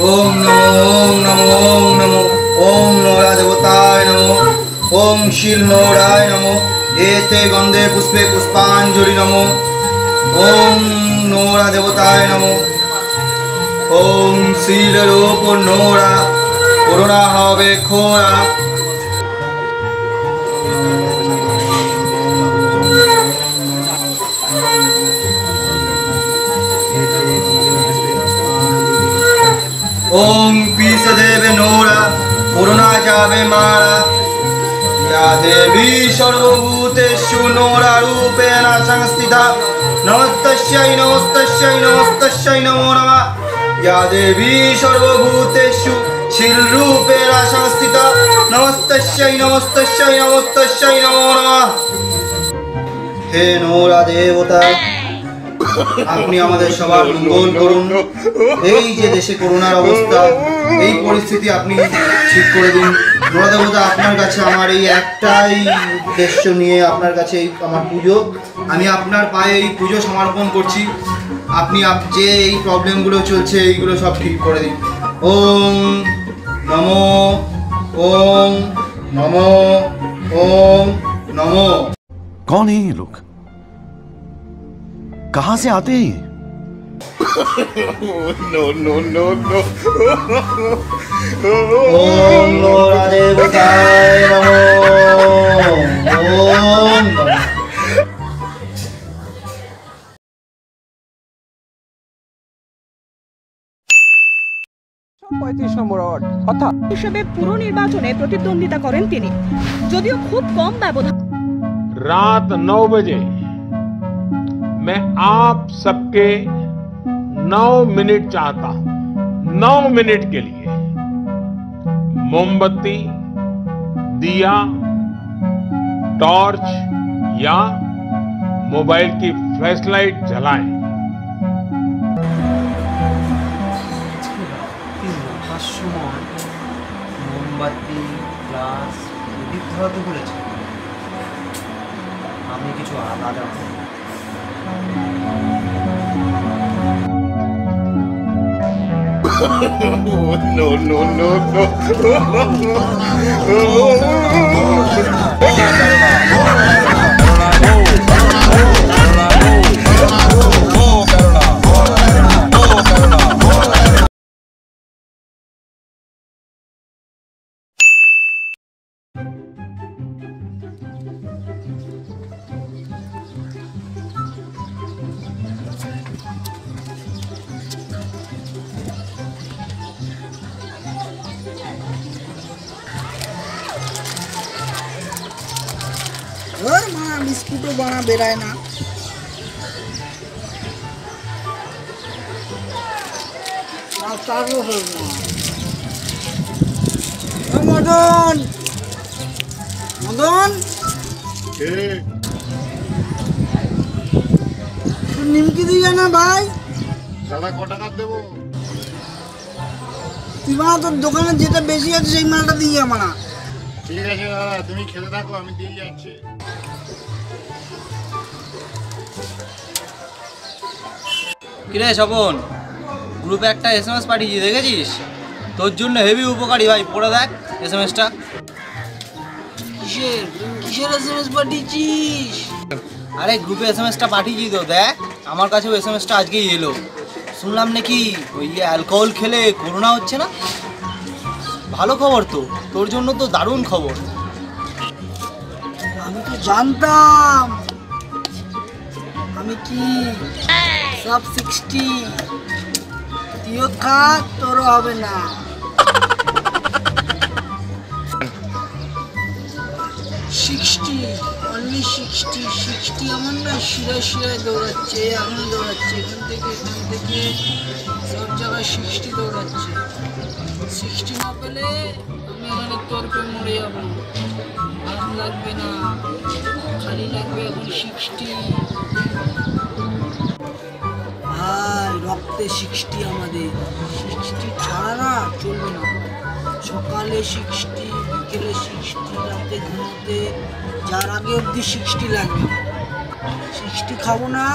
ওম নমো ওম নমো ওম নমো, ওম Nora দেবতায় নমো, ওম শিল নোরায় নমো, এতে গন্ধে পুষ্পে পুষ্পাঞ্জলি নমো, ওম নোরা দেবতায় নমো, ওম শিলের ওপর নোরা করোনা হবে খোরা দেবী সর্বভূতেষু নমো হে নোরা দেবতা আপনি আমাদের সবার মঙ্গল করুন। এই যে দেশে করোনার অবস্থা, এই পরিস্থিতি আপনি ঠিক করে দিন। নোরা দেবতা, আপনার কাছে আমার এই একটাই উদ্দেশ্য নিয়ে আপনার কাছে এই আমার পুজো। আমি আপনার পায়ে এই পুজো সমর্পণ করছি। আপনি আপ- যে এই প্রবলেমগুলো চলছে এইগুলো সব ঠিক করে দিন ওম নমো ওম নমো ওম নমো कौन है ये लोग कहां से आते हैं ये? ওম নোরা দেবতায় পঁয়ত্রিশ নম্বর ওয়ার্ড অর্থাৎ হিসেবে পুরো নির্বাচনে প্রতিদ্বন্দ্বিতা করেন তিনি যদিও খুব কম ব্যবধান रात नौ बजे मैं आप सबके नौ मिनट चाहता हूं नौ मिनट के लिए मोमबत्ती दिया टॉर्च या मोबाइल की फ्लैश लाइट जलाएं মোমবাতি গ্লাস প্রদীপ ধরাতে বলেছে। আমি কিছু আলাদা ওর মা বিস্কুটও বানা বেরায় না। তারও হল না মদন! মদন! নিমকি দিয়ে না ভাই। দাদা ক টাকা দেবো? তুই বানা তোর দোকানে যেটা বেশি আছে সেই মালটা দিয়ে বানা ঠিক আছে দাদা তুমি খেতে থাকো আমি দিয়ে যাচ্ছি। কিরে স্বপন গ্রুপে একটা এস এম এস পাঠিয়েছি, দেখেছিস? তোর জন্য হেভি উপকারী ভাই, পড়ে দেখ এস এম এসটা কিসের এস এম এস পাঠিয়েছিস? আরে গ্রুপে এস এম এসটা পাঠিয়েছি তো, দেখ, আমার কাছেও এস এম এসটা আজকেই এলো। শুনলাম নাকি ওই অ্যালকোহল খেলে করোনা হচ্ছে না? ভালো খবর তো, তোর জন্য তো দারুণ খবর। আমি তো জানতাম। আমি কি? সব সিক্সটি তুইও খা তোরও হবে না। সিক্সটি অনলি সিক্সটি সিক্সটি আমার না শিরায় শিরায় দৌড়াচ্ছে এখন দৌড়াচ্ছে, এখান থেকে এখান থেকে সব জায়গায় সিক্সটি দৌড়াচ্ছে। সিক্সটি না পেলে আমি এখানে তর্কে মরে যাব। ভাত লাগবে না, খালি লাগবে এখন সিক্সটি রক্তে সিক্সটি আমাদের। সিক্সটি ছাড়া না চলবে না। সকালে সিক্সটি, বিকেলে সিক্সটি, রাতে ঘুমোতে, যার আগে অবধি সিক্সটি লাগবে। সিক্সটি খাব না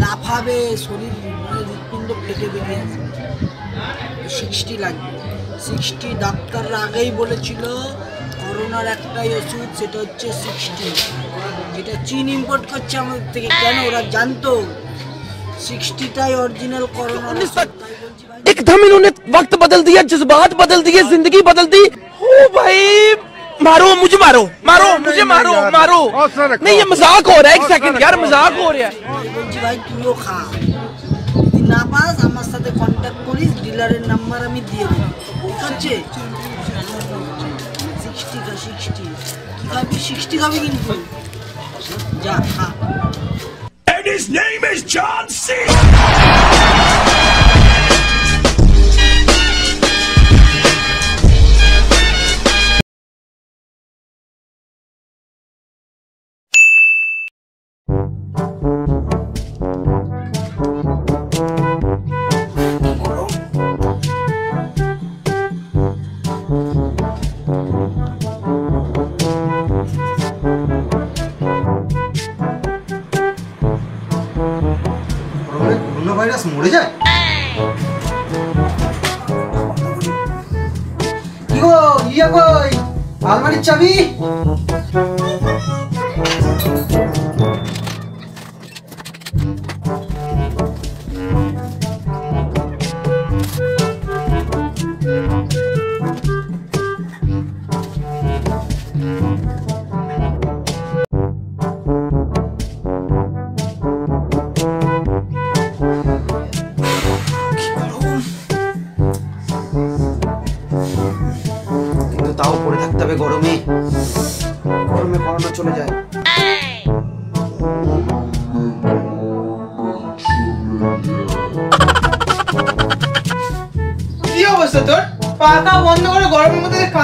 লাফাবে শরীর মানে হৃৎপিণ্ড ফেটে বেরিয়ে আসবে। সিক্সটি লাগবে। সিক্সটি ডাক্তাররা আগেই বলেছিল, করোনার একটাই ওষুধ, সেটা হচ্ছে সিক্সটি। যেটা চীন ইম্পোর্ট করছে আমাদের থেকে। কেন? ওরা জানতো। সিক্সটিটাই অরিজিনাল করোনা एकदम इन्होंने वक्त बदल दिया जज्बात बदल दिए जिंदगी बदल दी ओ भाई मारो मुझे मारो मारो मुझे मारो मारो नहीं ये मजाक हो रहा है एक सेकंड यार मजाक हो रहा है আমি বলছি ভাই তুইও খা যদি না পাস আমার সাথে কন্ট্যাক্ট করিস ডিলারের নাম্বার আমি দিয়ে দেবো ঠিক আছে সিক্সটি খা সিক্সটি কি খাবি সিক্সটি খাবি কিন্তু যা খা His name is John C. Virus মরে যায়? কি গো ইয়া কই? আলমারির চাবি? গরমে গরমে করোনা চলে যায়।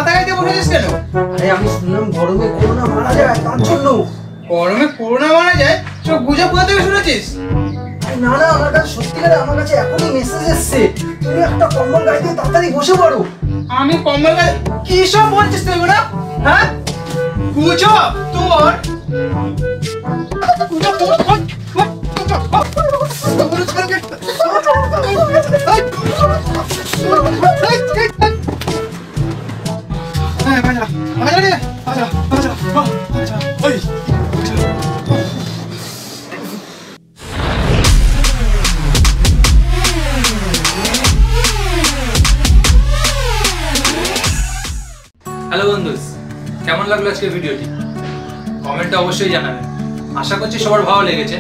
গাইতে আমি মারা যায় তার গুজব কোথা শুনেছিস? না না, আমার কাছে আমার কাছে এখনই মেসেজ এসছে। তুমি একটা কম্বল গাড়ি তাড়াতাড়ি বসে পড়ো। আমি কম্বল গায়ে কি সব বলছিস তুই না হ্যাঁ গুজব তোর গুজব তোর হ্যাঁ বাজা বাজা রে বাজা বাজা বাজা লাগল আজকের ভিডিওটি। কমেন্টে অবশ্যই জানাবেন। আশা করছি সবার ভালো লেগেছে।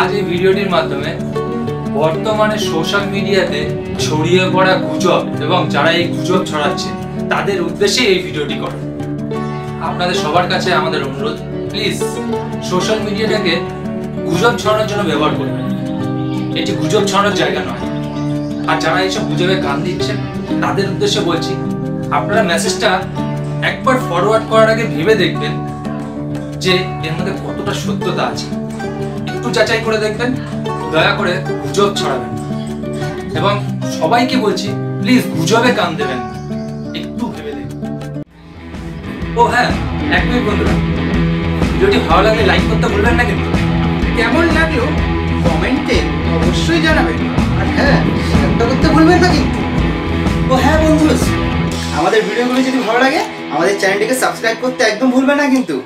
আজ এই ভিডিওটির মাধ্যমে বর্তমানে সোশ্যাল মিডিয়াতে ছড়িয়ে পড়া গুজব এবং যারা এই গুজব ছড়াচ্ছে, তাদের উদ্দেশ্যে এই ভিডিওটি করা। আপনাদের সবার কাছে আমাদের অনুরোধ প্লিজ সোশ্যাল মিডিয়াটাকে গুজব ছড়ানোর জন্য ব্যবহার করবেন। এটি গুজব ছড়ানোর জায়গা নয়। আর যারা এইসব গুজবে কান দিচ্ছেন, তাদের উদ্দেশ্যে বলছি, আপনারা মেসেজটা একবার ফরওয়ার্ড করার আগে ভেবে দেখবেন যে এর মধ্যে কতটা সত্যতা আছে। একটু যাচাই করে দেখবেন দয়া করে গুজব ছড়াবেন। এবং সবাইকে বলছি প্লিজ গুজবে কান দেবেন একটু ভেবে দেখবেন ও হ্যাঁ এক মিনিট বন্ধুরা। ভিডিওটি ভালো লাগলে লাইক করতে ভুলবেন না কিন্তু। কেমন লাগল? কমেন্টে অবশ্যই জানাবেন। আর হ্যাঁ শেয়ারটা করতে ভুলবেন না কিন্তু। ও হ্যাঁ বন্ধু। আমাদের ভিডিওগুলো যদি ভালো লাগে আমাদের চ্যানেলটিকে সাবস্ক্রাইব করতে একদম ভুলবে না কিন্তু।